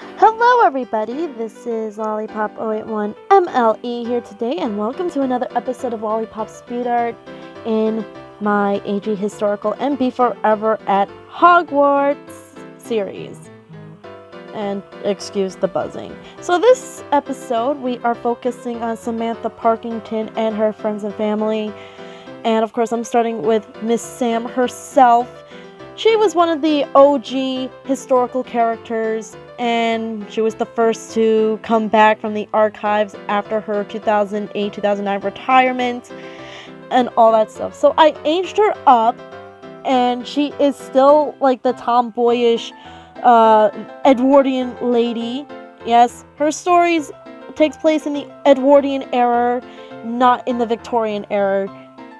Hello, everybody. This is Lollypop081 MLE here today, and welcome to another episode of Lollypop Speed Art in my AG Historical and Beforever at Hogwarts series. And excuse the buzzing. So, this episode, we are focusing on Samantha Parkington and her friends and family. And of course, I'm starting with Miss Sam herself. She was one of the OG historical characters, and she was the first to come back from the archives after her 2008 2009 retirement and all that stuff. So I aged her up, and she is still like the tomboyish uh, Edwardian lady. Yes, her stories takes place in the Edwardian era, not in the Victorian era,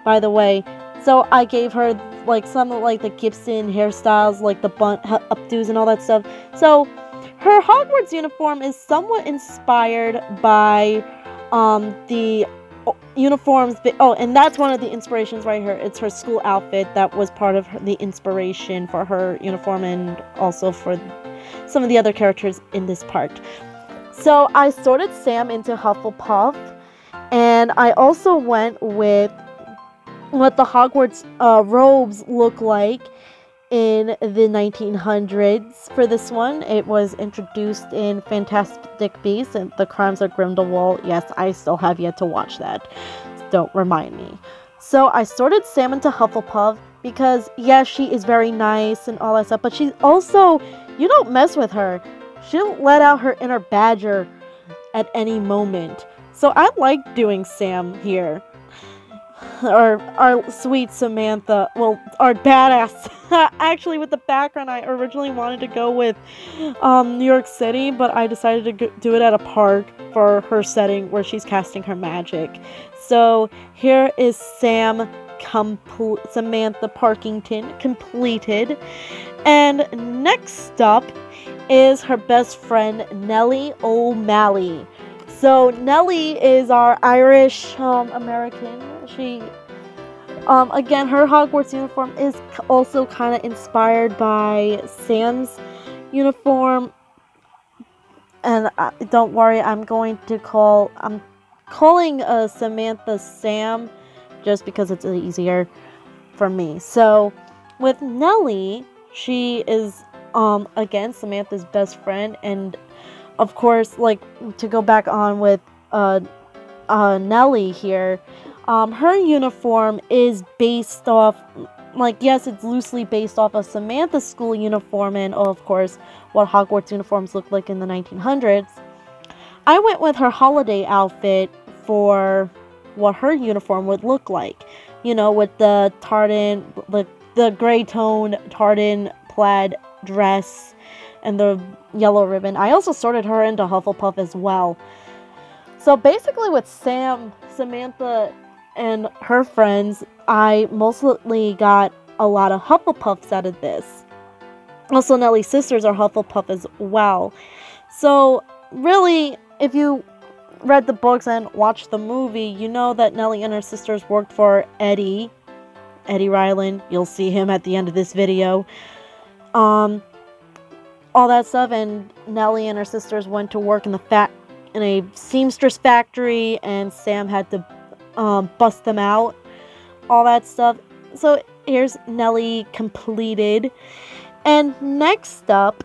by the way. So I gave her like some of like the Gibson hairstyles, like the bun updos and all that stuff. So her Hogwarts uniform is somewhat inspired by um, the uniforms. Oh, and that's one of the inspirations right here. It's her school outfit that was part of her, the inspiration for her uniform and also for some of the other characters in this part. So I sorted Sam into Hufflepuff, and I also went with what the Hogwarts uh, robes look like in the 1900s for this one. It was introduced in Fantastic Beasts and The Crimes of Grindelwald. Yes, I still have yet to watch that. Don't remind me. So I sorted Sam into Hufflepuff because, yes, she is very nice and all that stuff, but she's also, you don't mess with her. She'll let out her inner badger at any moment. So I like doing Sam here our our sweet Samantha, well, our badass. Actually, with the background, I originally wanted to go with um, New York City, but I decided to do it at a park for her setting where she's casting her magic. So here is Sam Samantha Parkington completed, and next up is her best friend Nellie O'Malley. So Nellie is our Irish um, American. She, um, again, her Hogwarts uniform is also kind of inspired by Sam's uniform. And don't worry, I'm going to call. I'm calling uh, Samantha Sam, just because it's easier for me. So with Nellie, she is um again Samantha's best friend and of course, like to go back on with uh, uh, Nellie here, um, her uniform is based off, like, yes, it's loosely based off of Samantha's school uniform and, of course, what Hogwarts uniforms looked like in the 1900s. I went with her holiday outfit for what her uniform would look like. You know, with the tartan, the, the gray tone tartan plaid dress and the yellow ribbon. I also sorted her into Hufflepuff as well. So basically, with Sam, Samantha, and her friends, I mostly got a lot of Hufflepuffs out of this. Also, Nellie's sisters are Hufflepuff as well. So, really, if you read the books and watched the movie, you know that Nellie and her sisters worked for Eddie, Eddie Ryland. You'll see him at the end of this video. Um, all that stuff. And Nellie and her sisters went to work in the fat in a seamstress factory, and Sam had to um, bust them out. All that stuff. So here's Nellie completed. And next up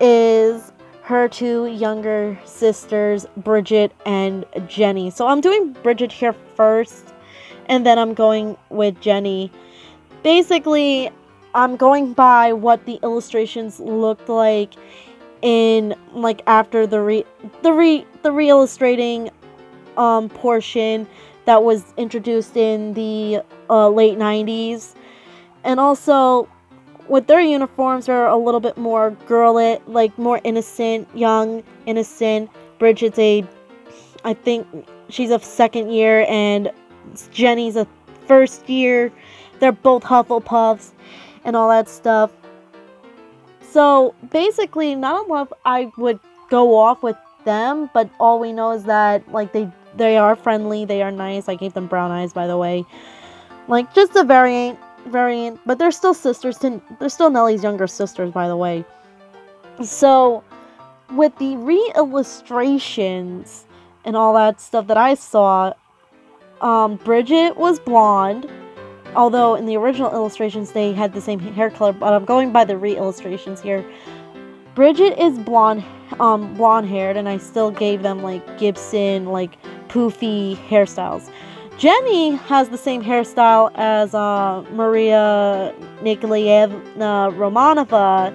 is her two younger sisters, Bridget and Jenny. So I'm doing Bridget here first, and then I'm going with Jenny. Basically, I'm going by what the illustrations looked like in like after the re the re the re-illustrating um portion that was introduced in the uh, late 90s and also with their uniforms they're a little bit more girly like more innocent young innocent. Bridget's a i think she's a second year and jenny's a first year. They're both hufflepuffs and all that stuff. So basically, not a lot I would go off with them, but all we know is that like they they are friendly, they are nice. I gave them brown eyes, by the way. Like just a variant, variant, but they're still sisters. To, they're still Nellie's younger sisters, by the way. So with the re-illustrations and all that stuff that I saw, um, Bridget was blonde. Although in the original illustrations they had the same hair color, but I'm going by the re-illustrations here. Bridget is blonde, um, blonde haired, and I still gave them like Gibson, like poofy hairstyles. Jenny has the same hairstyle as uh, Maria Nikolaevna Romanova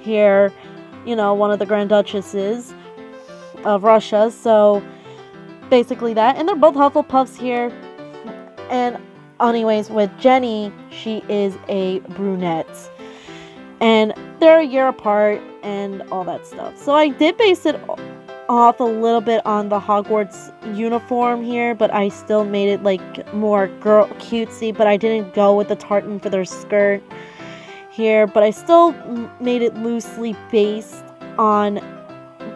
here, you know, one of the Grand Duchesses of Russia. So basically that. And they're both Hufflepuffs here. And anyways, with Jenny, she is a brunette. And they're a year apart and all that stuff. So I did base it off a little bit on the Hogwarts uniform here, but I still made it like more girl cutesy, but I didn't go with the tartan for their skirt here, but I still made it loosely based on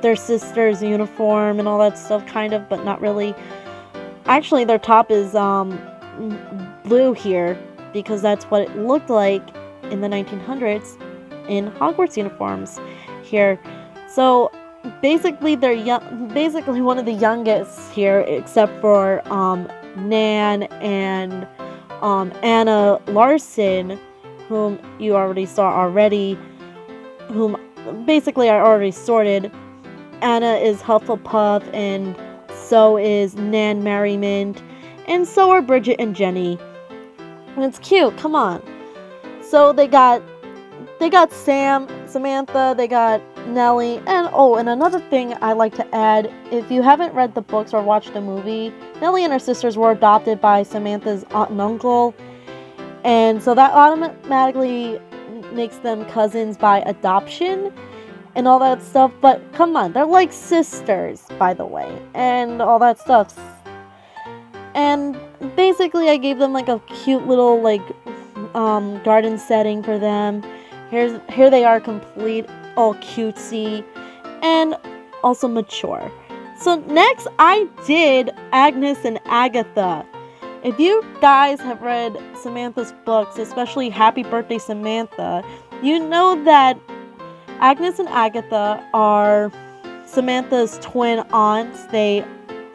their sister's uniform and all that stuff kind of, but not really. Actually, their top is um blue here because that's what it looked like in the 1900s in Hogwarts uniforms here. So basically they're young basically one of the youngest here except for um, Nan and um, Anna Larson whom you already saw already whom basically I already sorted. Anna is Hufflepuff and so is Nan Merriman and so are Bridget and Jenny. And it's cute come on. So they got they got Sam Samantha they got Nellie, and oh, and another thing I like to add if you haven't read the books or watched the movie, Nellie and her sisters were adopted by Samantha's aunt and uncle, and so that automatically makes them cousins by adoption and all that stuff. But come on, they're like sisters, by the way, and all that stuff. And basically, I gave them like a cute little like um, garden setting for them. Here's here they are complete all cutesy, and also mature. So next I did Agnes and Agatha. If you guys have read Samantha's books, especially Happy Birthday Samantha, you know that Agnes and Agatha are Samantha's twin aunts. They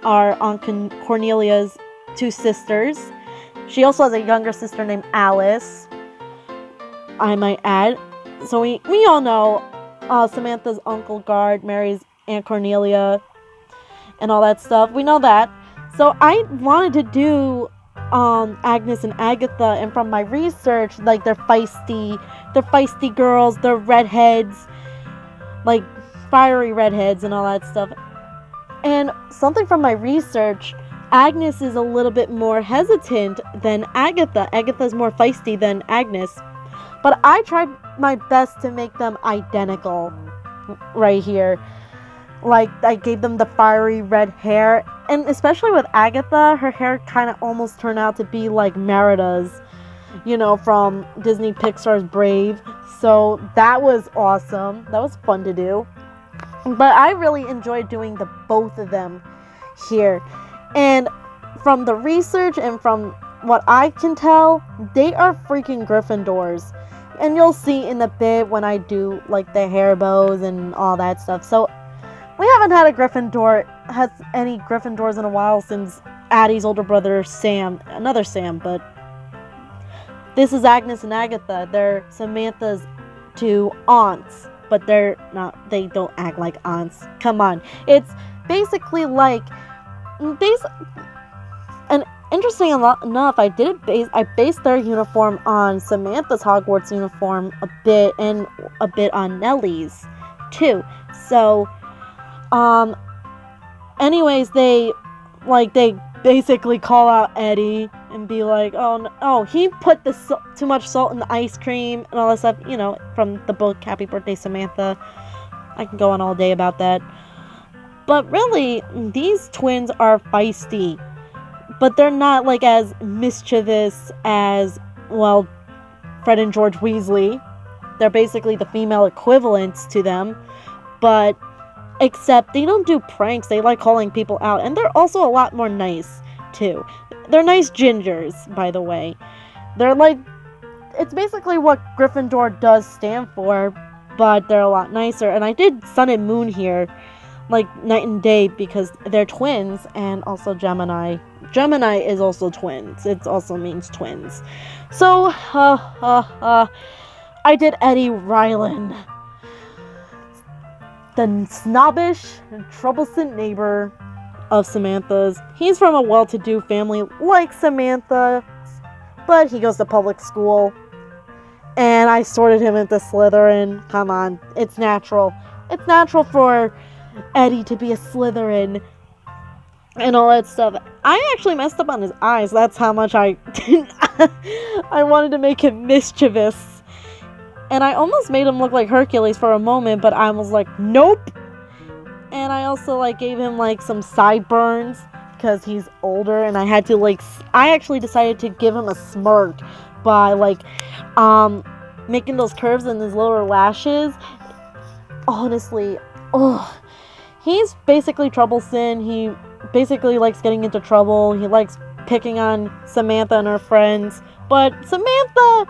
are Aunt Cornelia's two sisters. She also has a younger sister named Alice. I might add. So we, we all know uh, Samantha's uncle Gard marries Aunt Cornelia and all that stuff. We know that. So I wanted to do um, Agnes and Agatha, and from my research, like they're feisty, they're feisty girls, they're redheads, like fiery redheads and all that stuff. And something from my research, Agnes is a little bit more hesitant than Agatha. Agatha's more feisty than Agnes. But I tried my best to make them identical right here. Like, I gave them the fiery red hair. And especially with Agatha, her hair kind of almost turned out to be like Merida's, you know, from Disney Pixar's Brave. So that was awesome. That was fun to do. But I really enjoyed doing the both of them here. And from the research and from what I can tell, they are freaking Gryffindors and you'll see in a bit when I do like the hair bows and all that stuff. So we haven't had a Gryffindor has any Gryffindors in a while since Addy's older brother Sam, another Sam, but this is Agnes and Agatha. They're Samantha's two aunts, but they're not they don't act like aunts. Come on. It's basically like basic interesting enough, I did base I based their uniform on Samantha's Hogwarts uniform a bit and a bit on Nellie's too. So, um, anyways, they like they basically call out Eddie and be like, "Oh, no, oh, he put the too much salt in the ice cream and all that stuff." You know, from the book Happy Birthday Samantha. I can go on all day about that. But really, these twins are feisty but they're not like as mischievous as well Fred and George Weasley. They're basically the female equivalents to them, but except they don't do pranks. They like calling people out, and they're also a lot more nice too. They're nice gingers, by the way. They're like it's basically what Gryffindor does stand for, but they're a lot nicer. And I did Sun and Moon here, like night and day, because they're twins and also Gemini. Gemini is also twins. It also means twins. So, uh, uh, uh, I did Eddie Ryland, the snobbish and troublesome neighbor of Samantha's. He's from a well to do family like Samantha, but he goes to public school. And I sorted him into Slytherin. Come on, it's natural. It's natural for Eddie to be a Slytherin and all that stuff. I actually messed up on his eyes. That's how much I I wanted to make him mischievous. And I almost made him look like Hercules for a moment, but I was like, nope. And I also like gave him like some sideburns because he's older and I had to like I actually decided to give him a smirk by like um making those curves in his lower lashes. Honestly, oh, he's basically troublesome. He basically likes getting into trouble. He likes picking on Samantha and her friends. But Samantha,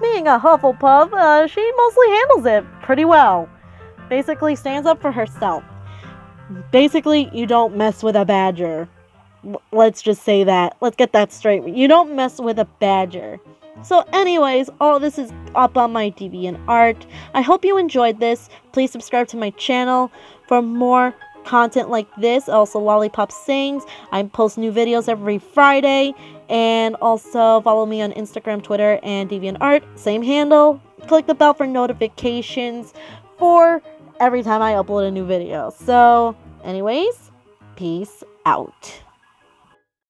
being a Hufflepuff, uh, she mostly handles it pretty well. Basically, stands up for herself. Basically, you don't mess with a badger. Let's just say that. Let's get that straight. You don't mess with a badger. So, anyways, all this is up on my DeviantArt. I hope you enjoyed this. Please subscribe to my channel for more content like this. Also, Lollypop Sings. I post new videos every Friday. And also, follow me on Instagram, Twitter, and DeviantArt. Same handle. Click the bell for notifications for every time I upload a new video. So, anyways, peace out.